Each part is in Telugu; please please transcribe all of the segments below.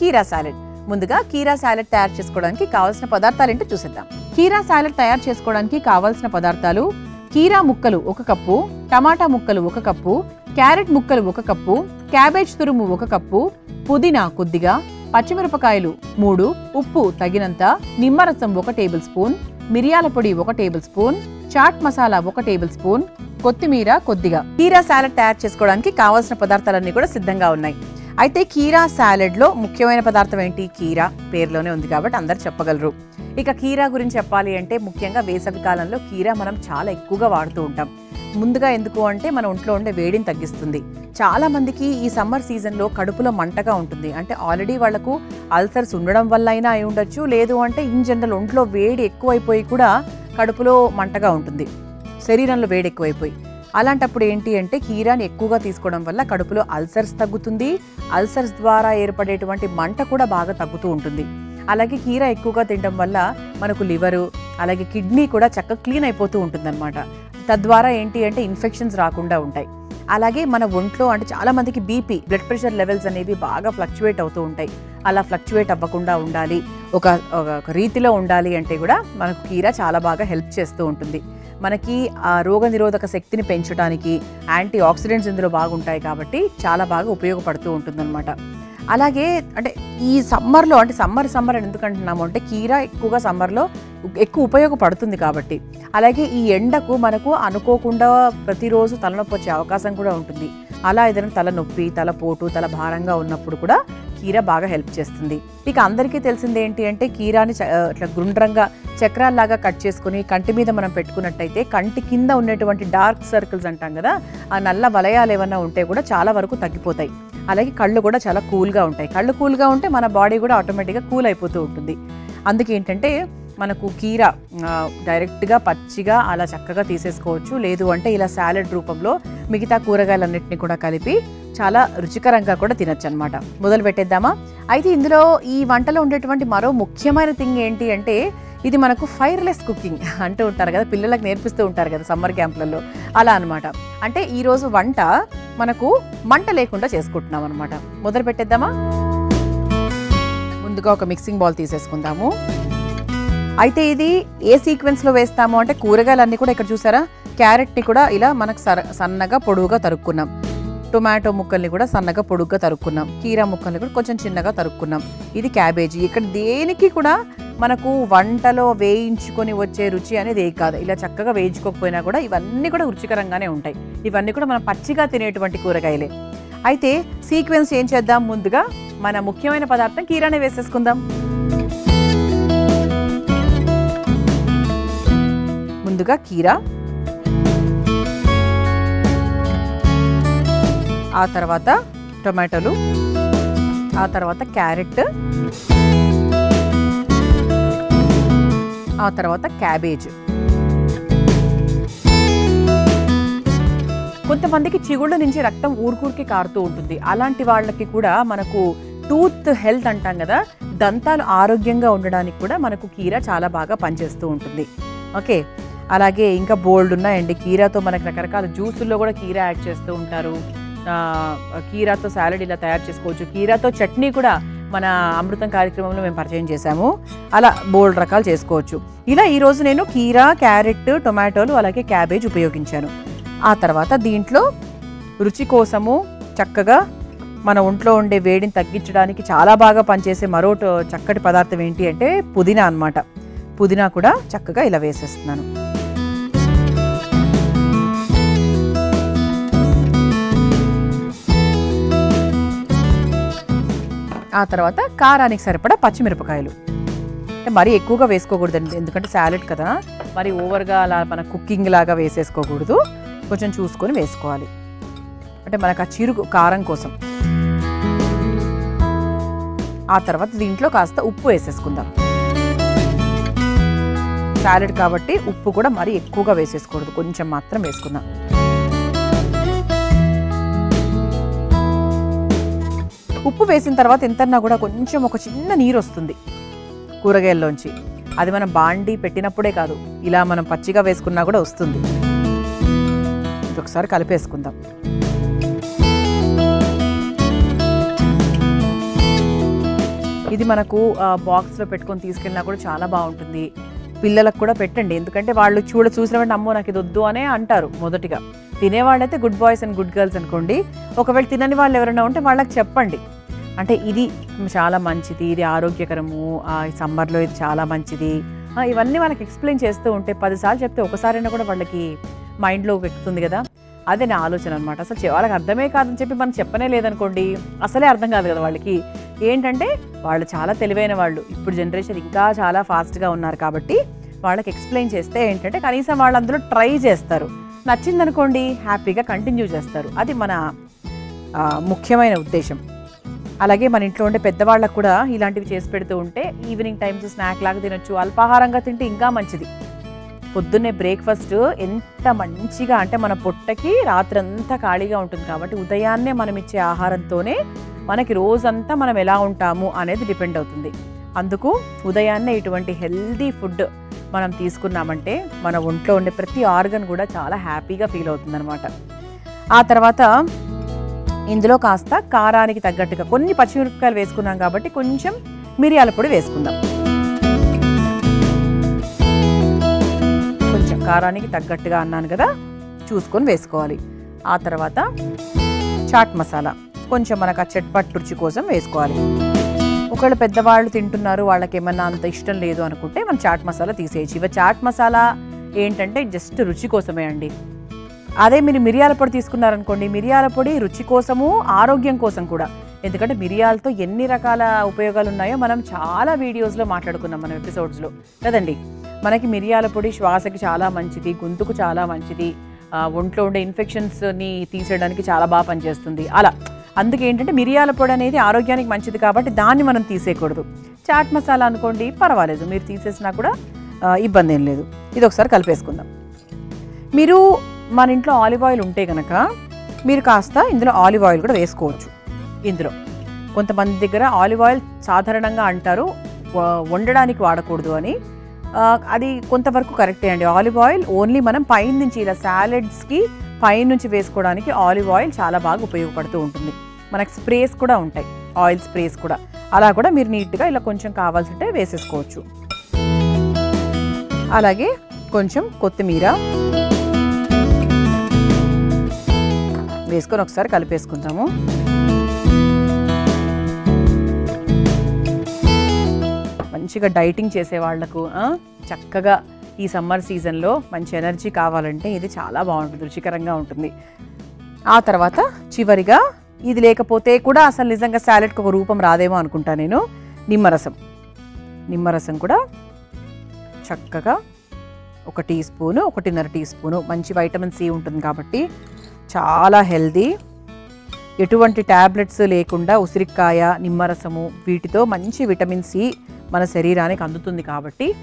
కీరా సాలెడ్. ముందుగా కీరా సాలెడ్ తయారు చేసుకోవడానికి కావాల్సిన పదార్థాలు ఏంటో చూసేద్దాం. కీరా సాలెడ్ తయారు చేసుకోవడానికి కావాల్సిన పదార్థాలు కీరా ముక్కలు ఒక కప్పు టమాటా ముక్కలు ఒక కప్పు క్యారెట్ ముక్కలు ఒక కప్పు క్యాబేజ్ తురుము ఒక కప్పు పుదీనా కొద్దిగా పచ్చిమిరపకాయలు మూడు ఉప్పు తగినంత నిమ్మరసం ఒక టేబుల్ స్పూన్ మిరియాల పొడి ఒక టేబుల్ స్పూన్ చాట్ మసాలా ఒక టేబుల్ స్పూన్ కొత్తిమీర కొద్దిగా. కీరా సాలెడ్ తయారు చేసుకోవడానికి కావాల్సిన పదార్థాలన్నీ కూడా సిద్ధంగా ఉన్నాయి. అయితే కీరా సాలెడ్లో ముఖ్యమైన పదార్థం ఏంటి? కీరా పేరులోనే ఉంది కాబట్టి అందరు చెప్పగలరు. ఇక కీరా గురించి చెప్పాలి అంటే ముఖ్యంగా వేసవి కాలంలో కీరా మనం చాలా ఎక్కువగా వాడుతూ ఉంటాం. ముందుగా ఎందుకు అంటే మన ఒంట్లో ఉండే వేడిని తగ్గిస్తుంది. చాలా మందికి ఈ సమ్మర్ సీజన్లో కడుపులో మంటగా ఉంటుంది. అంటే ఆల్రెడీ వాళ్ళకు అల్సర్స్ ఉండడం వల్ల అయినా అయి ఉండొచ్చు. లేదు అంటే ఇన్ జనరల్ ఒంట్లో వేడి ఎక్కువైపోయి కూడా కడుపులో మంటగా ఉంటుంది. శరీరంలో వేడి ఎక్కువైపోయి. అలాంటప్పుడు ఏంటి అంటే కీరాని ఎక్కువగా తీసుకోవడం వల్ల కడుపులో అల్సర్స్ తగ్గుతుంది. అల్సర్స్ ద్వారా ఏర్పడేటువంటి మంట కూడా బాగా తగ్గుతూ ఉంటుంది. అలాగే కీర ఎక్కువగా తినడం వల్ల మనకు లివరు అలాగే కిడ్నీ కూడా చక్కగా క్లీన్ అయిపోతూ ఉంటుందన్నమాట. తద్వారా ఏంటి అంటే ఇన్ఫెక్షన్స్ రాకుండా ఉంటాయి. అలాగే మన ఒంట్లో అంటే చాలామందికి బీపీ బ్లడ్ ప్రెషర్ లెవెల్స్ అనేవి బాగా ఫ్లక్చువేట్ అవుతూ ఉంటాయి. అలా ఫ్లక్చువేట్ అవ్వకుండా ఉండాలి. ఒక ఒక రీతిలో ఉండాలి అంటే కూడా మనకు కీర చాలా బాగా హెల్ప్ చేస్తూ ఉంటుంది. మనకి ఆ రోగ నిరోధక శక్తిని పెంచడానికి యాంటీ ఆక్సిడెంట్స్ ఇందులో బాగుంటాయి కాబట్టి చాలా బాగా ఉపయోగపడుతూ ఉంటుందన్నమాట. అలాగే అంటే ఈ సమ్మర్లో అంటే సమ్మర్ సమ్మర్ అని ఎందుకంటున్నాము అంటే కీర ఎక్కువగా సమ్మర్లో ఎక్కువ ఉపయోగపడుతుంది కాబట్టి. అలాగే ఈ ఎండకు మనకు అనుకోకుండా ప్రతిరోజు తలనొప్పి వచ్చే అవకాశం కూడా ఉంటుంది. అలా ఏదైనా తల నొప్పి తల పోటు తల భారంగా ఉన్నప్పుడు కూడా కీర బాగా హెల్ప్ చేస్తుంది. ఇక అందరికీ తెలిసింది ఏంటి అంటే కీరాని చ- ఇట్లా గుండ్రంగా చక్రాల్లాగా కట్ చేసుకుని కంటి మీద మనం పెట్టుకున్నట్టయితే కంటి కింద ఉన్నటువంటి డార్క్ సర్కిల్స్ అంటాం కదా ఆ నల్ల వలయాలు ఏమన్నా ఉంటే కూడా చాలా వరకు తగ్గిపోతాయి. అలాగే కళ్ళు కూడా చాలా కూల్గా ఉంటాయి. కళ్ళు కూల్గా ఉంటే మన బాడీ కూడా ఆటోమేటిక్గా కూల్ అయిపోతూ ఉంటుంది. అందుకే ఏంటంటే మనకు కీర డైరెక్ట్గా పచ్చిగా అలా చక్కగా తీసేసుకోవచ్చు. లేదు అంటే ఇలా సాలెడ్ రూపంలో మిగతా కూరగాయలన్నింటినీ కూడా కలిపి చాలా రుచికరంగా కూడా తినచ్చు అనమాట మొదలు పెట్టేద్దామా? అయితే ఇందులో ఈ వంటలో ఉండేటువంటి మరో ముఖ్యమైన థింగ్ ఏంటి అంటే ఇది మనకు ఫైర్లెస్ కుకింగ్ అంటూ ఉంటారు కదా పిల్లలకు నేర్పిస్తూ ఉంటారు కదా సమ్మర్ క్యాంపులలో. అలా అనమాట అంటే ఈరోజు వంట మనకు మంట లేకుండా చేసుకుంటున్నాం అనమాట మొదలు పెట్టేద్దామా? ముందుగా ఒక మిక్సింగ్ బౌల్ తీసేసుకుందాము. అయితే ఇది ఏ సీక్వెన్స్లో వేస్తాము అంటే కూరగాయలన్నీ కూడా ఇక్కడ చూసారా? క్యారెట్ని కూడా ఇలా మనకు సర సన్నగా పొడువుగా తరుక్కున్నాం. టొమాటో ముక్కల్ని కూడా సన్నగా పొడుగ్గా తరుక్కున్నాం. కీరా ముక్కల్ని కూడా కొంచెం చిన్నగా తరుక్కున్నాం. ఇది క్యాబేజీ ఇక్కడ దేనికి కూడా మనకు వంటలో వేయించుకొని వచ్చే రుచి అనేది ఏ కాదు. ఇలా చక్కగా వేయించుకోకపోయినా కూడా ఇవన్నీ కూడా రుచికరంగానే ఉంటాయి. ఇవన్నీ కూడా మనం పచ్చిగా తినేటువంటి కూరగాయలే. అయితే సీక్వెన్స్ ఏం చేద్దాం? ముందుగా మన ముఖ్యమైన పదార్థం కీరానే వేసేసుకుందాం. ముందుగా కీరా. ఆ తర్వాత టొమాటోలు. ఆ తర్వాత క్యారెట్. ఆ తర్వాత క్యాబేజ్. కొంతమందికి చిగుళ్ళ నుంచి రక్తం ఊరుకూరికి కారుతూ ఉంటుంది. అలాంటి వాళ్ళకి కూడా మనకు టూత్ హెల్త్ అంటాం కదా దంతాలు ఆరోగ్యంగా ఉండడానికి కూడా మనకు కీర చాలా బాగా పనిచేస్తూ ఉంటుంది. ఓకే? అలాగే ఇంకా బోల్డ్ ఉన్నాయండి కీరాతో మనకు రకరకాల జ్యూసుల్లో కూడా కీరా యాడ్ చేస్తూ ఉంటారు. కీరాతో సాలడ్ ఇలా తయారు చేసుకోవచ్చు. కీరాతో చట్నీ కూడా మన అమృతం కార్యక్రమంలో మేము పరిచయం చేశాము. అలా బోల్డ్ రకాలు చేసుకోవచ్చు. ఇలా ఈరోజు నేను కీరా క్యారెట్ టొమాటోలు అలాగే క్యాబేజ్ ఉపయోగించాను. ఆ తర్వాత దీంట్లో రుచి కోసము చక్కగా మన ఒంట్లో ఉండే వేడిని తగ్గించడానికి చాలా బాగా పనిచేసే మరో చక్కటి పదార్థం ఏంటి అంటే పుదీనా అన్నమాట. పుదీనా కూడా చక్కగా ఇలా వేసేస్తున్నాను. ఆ తర్వాత కారానికి సరిపడా పచ్చిమిరపకాయలు. అంటే మరీ ఎక్కువగా వేసుకోకూడదండి ఎందుకంటే సాలెడ్ కదా. మరి ఓవర్గా అలా మన కుకింగ్ లాగా వేసేసుకోకూడదు. కొంచెం చూసుకొని వేసుకోవాలి. అంటే మనకు ఆ చిరుకు కారం కోసం. ఆ తర్వాత దీంట్లో కాస్త ఉప్పు వేసేసుకుందాం. సాలెడ్ కాబట్టి ఉప్పు కూడా మరీ ఎక్కువగా వేసేసుకోకూడదు కొంచెం మాత్రం వేసుకుందాం. ఉప్పు వేసిన తర్వాత ఎంతన్నా కూడా కొంచెం ఒక చిన్న నీరు వస్తుంది కూరగాయల్లోంచి. అది మనం బాండి పెట్టినప్పుడే కాదు ఇలా మనం పచ్చిగా వేసుకున్నా కూడా వస్తుంది. ఒకసారి కలిపేసుకుందాం. ఇది మనకు బాక్స్లో పెట్టుకొని తీసుకెళ్ళినా కూడా చాలా బాగుంటుంది. పిల్లలకు కూడా పెట్టండి ఎందుకంటే వాళ్ళు చూడ చూసిన వెంటనే అమ్మో నాకు ఇది వద్దు అనే అంటారు మొదటిగా. తినేవాళ్ళైతే good boys and good girls అనుకోండి. ఒకవేళ తినని వాళ్ళు ఎవరైనా ఉంటే వాళ్ళకి చెప్పండి. అంటే ఇది చాలా మంచిది ఇది ఆరోగ్యకరము సమ్మర్లో ఇది చాలా మంచిది. ఇవన్నీ వాళ్ళకి ఎక్స్ప్లెయిన్ చేస్తూ ఉంటే పదిసార్లు చెప్తే ఒకసారైనా కూడా వాళ్ళకి మైండ్లో ఎక్కుతుంది కదా. అదే నా ఆలోచన అనమాట అసలు వాళ్ళకి అర్థమే కాదని చెప్పి మనం చెప్పనే లేదనుకోండి. అసలే అర్థం కాదు కదా వాళ్ళకి. ఏంటంటే వాళ్ళు చాలా తెలివైన వాళ్ళు. ఇప్పుడు జనరేషన్ ఇంకా చాలా ఫాస్ట్గా ఉన్నారు కాబట్టి వాళ్ళకి ఎక్స్ప్లెయిన్ చేస్తే ఏంటంటే కనీసం వాళ్ళు అందులో ట్రై చేస్తారు. నచ్చిందనుకోండి హ్యాపీగా కంటిన్యూ చేస్తారు. అది మన ముఖ్యమైన ఉద్దేశం. అలాగే మన ఇంట్లో ఉండే పెద్దవాళ్ళకు కూడా ఇలాంటివి చేసి పెడుతూ ఉంటే ఈవినింగ్ టైమ్స్ స్నాక్ లాగా తినొచ్చు అల్పాహారంగా తింటే ఇంకా మంచిది. పొద్దున్నే బ్రేక్ఫాస్ట్ ఎంత మంచిగా అంటే మన పొట్టకి రాత్రంతా ఖాళీగా ఉంటుంది కాబట్టి ఉదయాన్నే మనం ఇచ్చే ఆహారంతోనే మనకి రోజంతా మనం ఎలా ఉంటాము అనేది డిపెండ్ అవుతుంది. అందుకు ఉదయాన్నే ఇటువంటి హెల్దీ ఫుడ్ మనం తీసుకున్నామంటే మన ఒంట్లో ఉండే ప్రతి ఆర్గన్ కూడా చాలా హ్యాపీగా ఫీల్ అవుతుందన్నమాట. ఆ తర్వాత ఇందులో కాస్త కారానికి తగ్గట్టుగా కొన్ని పచ్చిమిరపకాయలు వేసుకున్నాం కాబట్టి కొంచెం మిరియాల పొడి వేసుకుందాం. కొంచెం కారానికి తగ్గట్టుగా అన్నాను కదా చూసుకొని వేసుకోవాలి. ఆ తర్వాత చాట్ మసాలా కొంచెం మనకు ఆ చట్పట్ రుచి కోసం వేసుకోవాలి. ఒకవేళ పెద్దవాళ్ళు తింటున్నారు వాళ్ళకి ఏమన్నా అంత ఇష్టం లేదు అనుకుంటే మనం చాట్ మసాలా తీసేయచ్చు. ఇవ చాట్ మసాలా ఏంటంటే జస్ట్ రుచి కోసమే అండి. అదే మీరు మిరియాల పొడి తీసుకున్నారనుకోండి మిరియాల పొడి రుచి కోసము ఆరోగ్యం కోసం కూడా. ఎందుకంటే మిరియాలతో ఎన్ని రకాల ఉపయోగాలు ఉన్నాయో మనం చాలా వీడియోస్లో మాట్లాడుకున్నాం మనం ఎపిసోడ్స్లో. కదండి? మనకి మిరియాల పొడి శ్వాసకి చాలా మంచిది గొంతుకు చాలా మంచిది ఒంట్లో ఉండే ఇన్ఫెక్షన్స్ని తీసేయడానికి చాలా బాగా పనిచేస్తుంది. అలా. అందుకే ఏంటంటే మిరియాల పొడి అనేది ఆరోగ్యానికి మంచిది కాబట్టి దాన్ని మనం తీసేయకూడదు. చాట్ మసాలా అనుకోండి పర్వాలేదు. మీరు తీసేసినా కూడా ఇబ్బంది ఏం లేదు. ఇది ఒకసారి కలిపేసుకుందాం. మీరు మన ఇంట్లో ఆలివ్ ఆయిల్ ఉంటే కనుక మీరు కాస్త ఇందులో ఆలివ్ ఆయిల్ కూడా వేసుకోవచ్చు. ఇందులో. కొంతమంది దగ్గర ఆలివ్ ఆయిల్ సాధారణంగా అంటారు వండడానికి వాడకూడదు అని. అది కొంతవరకు కరెక్టే అండి. ఆలివ్ ఆయిల్ ఓన్లీ మనం పైన నుంచి ఇలా సాలెడ్స్కి పైన నుంచి వేసుకోవడానికి ఆలివ్ ఆయిల్ చాలా బాగా ఉపయోగపడుతూ ఉంటుంది. మనకు స్ప్రేస్ కూడా ఉంటాయి. ఆయిల్ స్ప్రేస్ కూడా. అలా కూడా మీరు నీట్గా ఇలా కొంచెం కావాల్సి ఉంటే వేసేసుకోవచ్చు. అలాగే కొంచెం కొత్తిమీర వేసుకొని ఒకసారి కలిపేసుకుందాము. మంచిగా డైటింగ్ చేసే వాళ్ళకు చక్కగా ఈ సమ్మర్ సీజన్లో మంచి ఎనర్జీ కావాలంటే ఇది చాలా బాగుంటుంది రుచికరంగా ఉంటుంది. ఆ తర్వాత చివరిగా ఇది లేకపోతే కూడా అసలు నిజంగా సాలెడ్కి ఒక రూపం రాదేమో అనుకుంటా నేను. నిమ్మరసం. నిమ్మరసం కూడా చక్కగా ఒక టీ స్పూను ఒకటిన్నర టీ స్పూను మంచి వైటమిన్ సి ఉంటుంది కాబట్టి చాలా హెల్దీ ఎటువంటి ట్యాబ్లెట్స్ లేకుండా ఉసిరికాయ నిమ్మరసము వీటితో మంచి విటమిన్ సి మన శరీరానికి అందుతుంది కాబట్టి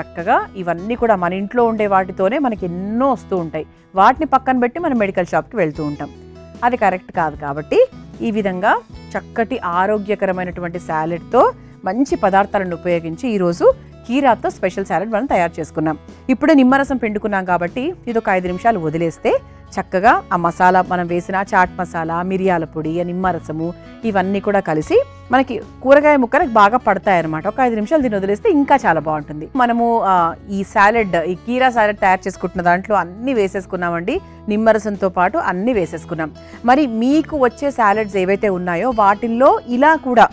చక్కగా ఇవన్నీ కూడా మన ఇంట్లో ఉండే వాటితోనే మనకి ఎన్నో వస్తూ ఉంటాయి. వాటిని పక్కన పెట్టి మనం మెడికల్ షాప్కి వెళ్తూ ఉంటాం. అది కరెక్ట్ కాదు కాబట్టి ఈ విధంగా చక్కటి ఆరోగ్యకరమైనటువంటి సాలెడ్తో మంచి పదార్థాలను ఉపయోగించి ఈరోజు కీరాతో స్పెషల్ సాలెడ్ మనం తయారు చేసుకున్నాం. ఇప్పుడే నిమ్మరసం పిండుకున్నాం కాబట్టి ఇది ఒక ఐదు నిమిషాలు వదిలేస్తే చక్కగా ఆ మసాలా మనం వేసిన చాట్ మసాలా మిరియాల పొడి నిమ్మరసము ఇవన్నీ కూడా కలిసి మనకి కూరగాయ ముక్కలకు బాగా పడతాయి అనమాట ఒక ఐదు నిమిషాలు దీన్ని వదిలేస్తే ఇంకా చాలా బాగుంటుంది. మనము ఈ సాలెడ్ ఈ కీరా సాలెడ్ తయారు చేసుకుంటున్న దాంట్లో అన్నీ వేసేసుకున్నామండి. నిమ్మరసంతో పాటు అన్నీ వేసేసుకున్నాం. మరి మీకు వచ్చే సాలెడ్స్ ఏవైతే ఉన్నాయో వాటిల్లో ఇలా కూడా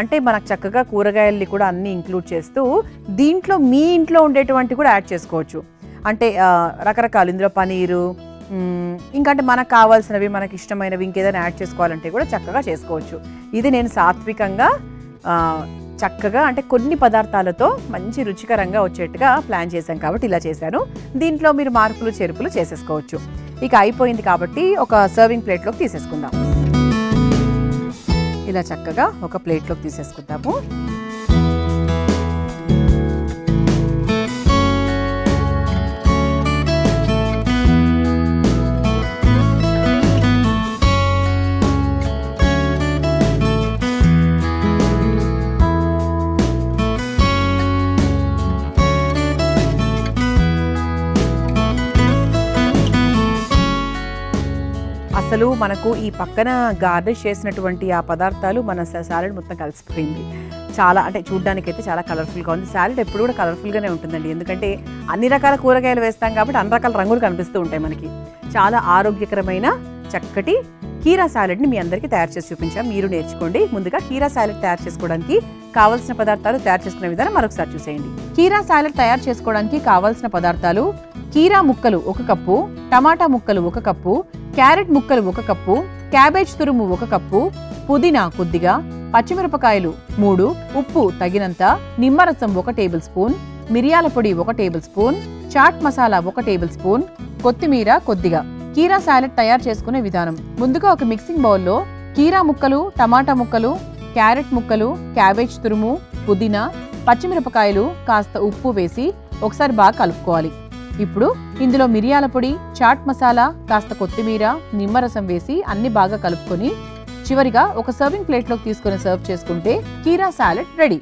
అంటే మనకు చక్కగా కూరగాయల్ని కూడా అన్నీ ఇంక్లూడ్ చేస్తూ దీంట్లో మీ ఇంట్లో ఉండేటువంటి కూడా యాడ్ చేసుకోవచ్చు. అంటే రకరకాలు. ఇందులో పనీరు ఇంకంటే ఇంకా అంటే మనకు కావాల్సినవి మనకి ఇష్టమైనవి ఇంకేదైనా యాడ్ చేసుకోవాలంటే కూడా చక్కగా చేసుకోవచ్చు. ఇది నేను సాత్వికంగా చక్కగా అంటే కొన్ని పదార్థాలతో మంచి రుచికరంగా వచ్చేట్టుగా ప్లాన్ చేశాను కాబట్టి ఇలా చేశాను. దీంట్లో మీరు మార్పులు చేర్పులు చేసేసుకోవచ్చు. ఇక అయిపోయింది కాబట్టి ఒక సర్వింగ్ ప్లేట్లోకి తీసేసుకుందాం. ఇలా చక్కగా ఒక ప్లేట్లోకి తీసేసుకుందాము. అసలు మనకు ఈ పక్కన గార్నిష్ చేసినటువంటి ఆ పదార్థాలు మన సాలెడ్ మొత్తం కలిసిపోయింది. చాలా అంటే చూడ్డానికి అయితే చాలా కలర్ఫుల్గా ఉంది. సాలెడ్ ఎప్పుడు కూడా కలర్ఫుల్గానే ఉంటుందండి. ఎందుకంటే అన్ని రకాల కూరగాయలు వేస్తాం కాబట్టి అన్ని రకాల రంగులు కనిపిస్తూ ఉంటాయి మనకి. చాలా ఆరోగ్యకరమైన చక్కటి కీరా సాలెడ్ని మీ అందరికీ తయారు చేసి చూపించాం. మీరు నేర్చుకోండి. ముందుగా కీరా సాలెడ్ తయారు చేసుకోవడానికి కావాల్సిన పదార్థాలు తయారు చేసుకునే విధానం మరొకసారి చూసేయండి. కీరా సాలెడ్ తయారు చేసుకోవడానికి కావాల్సిన పదార్థాలు కీరా ముక్కలు ఒక కప్పు టమాటా ముక్కలు ఒక కప్పు క్యారెట్ ముక్కలు ఒక కప్పు క్యాబేజ్ తురుము ఒక కప్పు పుదీనా కొద్దిగా పచ్చిమిరపకాయలు మూడు ఉప్పు తగినంత నిమ్మరసం ఒక టేబుల్ స్పూన్ మిరియాల పొడి ఒక టేబుల్ స్పూన్ చాట్ మసాలా ఒక టేబుల్ స్పూన్ కొత్తిమీర కొద్దిగా. కీరా సాలెడ్ తయారు చేసుకునే విధానం. ముందుగా ఒక మిక్సింగ్ బౌల్లో కీరా ముక్కలు టమాటా ముక్కలు క్యారెట్ ముక్కలు క్యాబేజ్ తురుము పుదీనా పచ్చిమిరపకాయలు కాస్త ఉప్పు వేసి ఒకసారి బాగా కలుపుకోవాలి. ఇప్పుడు ఇందులో మిరియాల పొడి చాట్ మసాలా కాస్త కొత్తిమీర నిమ్మరసం వేసి అన్ని బాగా కలుపుకొని చివరిగా ఒక సర్వింగ్ ప్లేట్లోకి తీసుకొని సర్వ్ చేసుకుంటే కీరా సాలెడ్ రెడీ